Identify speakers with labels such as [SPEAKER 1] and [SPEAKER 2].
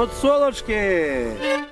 [SPEAKER 1] Тут солочки!